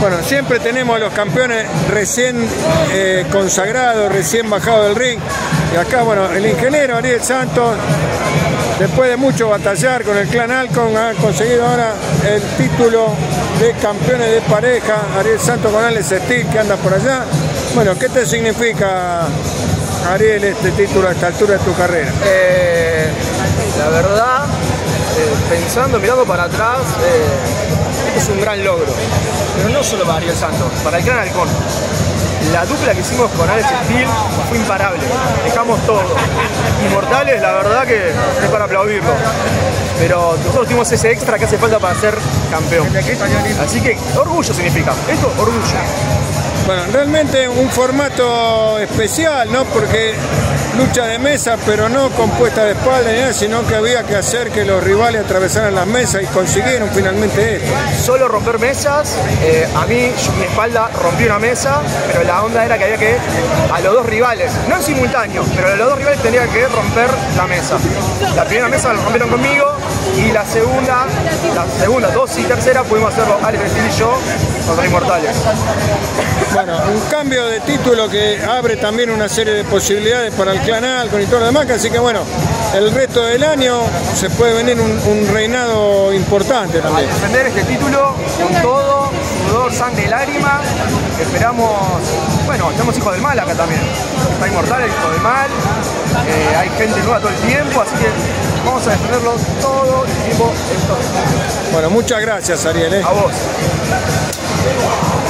Bueno, siempre tenemos a los campeones recién eh, consagrados, recién bajados del ring. Y acá, bueno, el ingeniero Ariel Santos, después de mucho batallar con el clan Alcon, ha conseguido ahora el título de campeones de pareja. Ariel Santos con Alex Steel, que anda por allá. Bueno, ¿qué te significa, Ariel, este título a esta altura de tu carrera? Eh, la verdad, eh, pensando, mirando para atrás, es un gran logro. Pero no solo para Ariel Santos, para el Gran Halcón. La dupla que hicimos con Alex Steel fue imparable. Dejamos todo. Inmortales, la verdad que es para aplaudirlo. Pero nosotros tuvimos ese extra que hace falta para ser campeón. Así que orgullo significa. Esto, orgullo. Bueno, realmente un formato especial, ¿no? Porque lucha de mesa, pero no compuesta de espalda ni nada, sino que había que hacer que los rivales atravesaran las mesas y consiguieron finalmente esto. Solo romper mesas, eh, a mí mi espalda rompió una mesa, pero la onda era que había que a los dos rivales, no en simultáneo, pero a los dos rivales tenían que romper la mesa. La primera mesa la rompieron conmigo y la segunda, la segunda, dos y tercera pudimos hacerlo Alex Steel y yo contra Inmortales. Bueno, un cambio de título que abre también una serie de posibilidades para el clan Alcon y todo lo demás, así que bueno, el resto del año se puede venir un, un reinado importante A también. defender este título con todo, sudor, sangre y lágrimas. Esperamos, bueno, tenemos hijos del mal acá también. Está Inmortal, el hijo del mal. Eh, hay gente nueva todo el tiempo, así que vamos a defenderlo todo el tiempo. Esto. Bueno, muchas gracias Ariel. ¿eh? A vos.